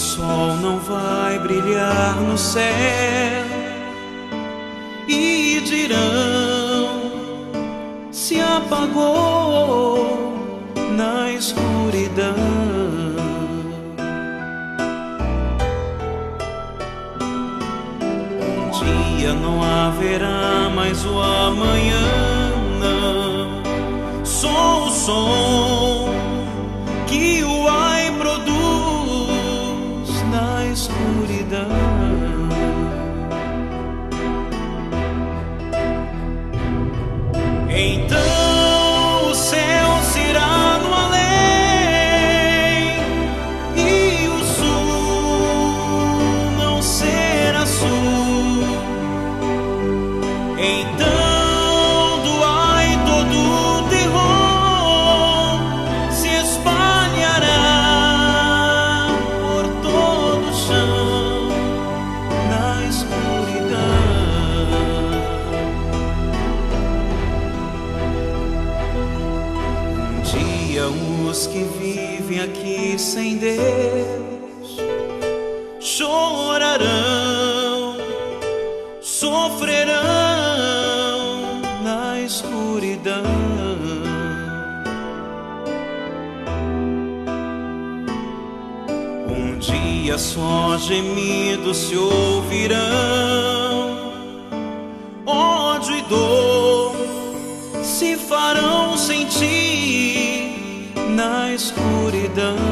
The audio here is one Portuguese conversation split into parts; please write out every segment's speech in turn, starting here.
sol não vai brilhar no céu e dirão se apagou na escuridão. Um dia não haverá mais o amanhã, não. Sou o som Então dia os que vivem aqui sem Deus chorarão, sofrerão na escuridão. Um dia só gemidos se ouvirão, na escuridão.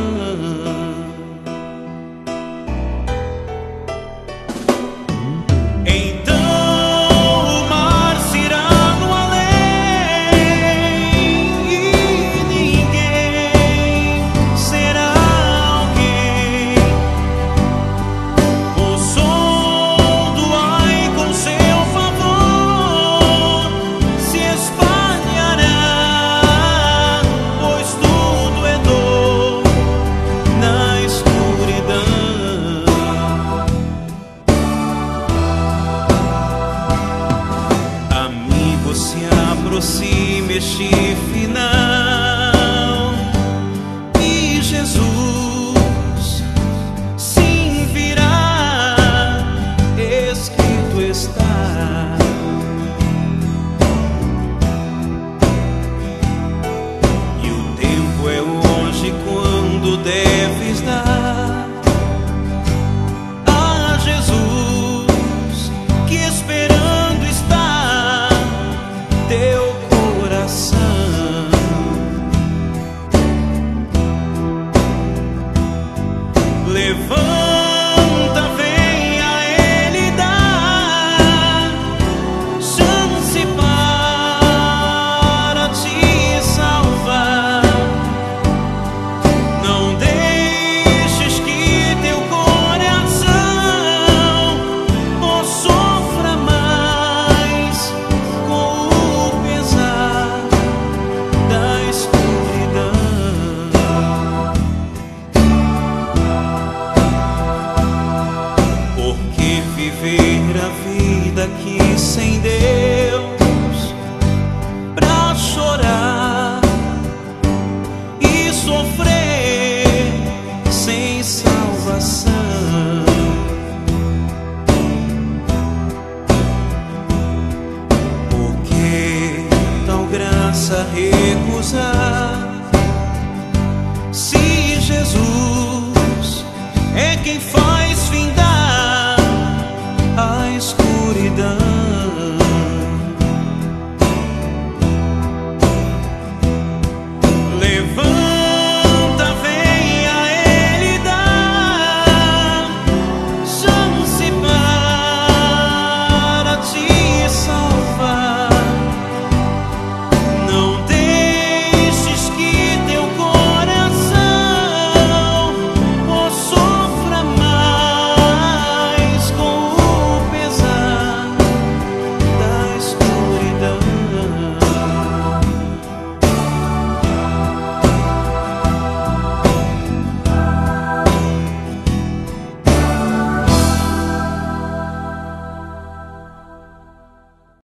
Está. E o tempo é hoje quando deves dar viver a vida aqui sem Deus pra chorar e sofrer sem salvação. Por que tal graça recusar? Se Jesus é quem faz